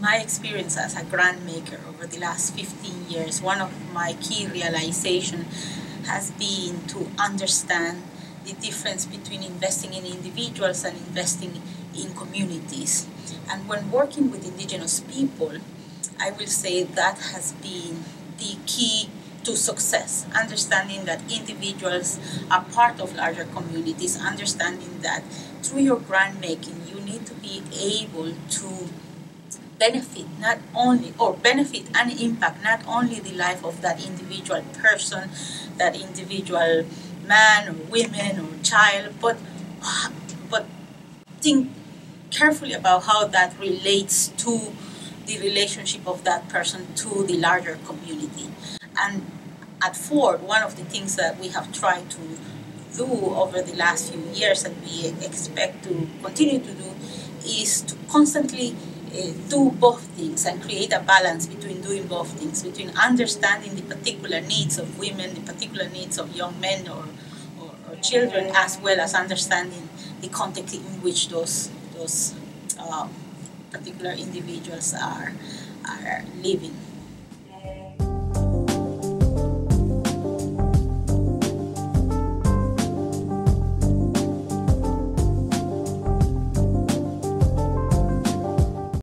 my experience as a grant maker over the last 15 years, one of my key realization has been to understand the difference between investing in individuals and investing in communities. And when working with indigenous people, I will say that has been the key to success, understanding that individuals are part of larger communities, understanding that through your grant making, you need to be able to benefit not only or benefit and impact not only the life of that individual person, that individual man or woman or child, but but think carefully about how that relates to the relationship of that person to the larger community. And at Ford, one of the things that we have tried to do over the last few years and we expect to continue to do is to constantly uh, do both things and create a balance between doing both things, between understanding the particular needs of women, the particular needs of young men or, or, or children, as well as understanding the context in which those, those uh, particular individuals are, are living.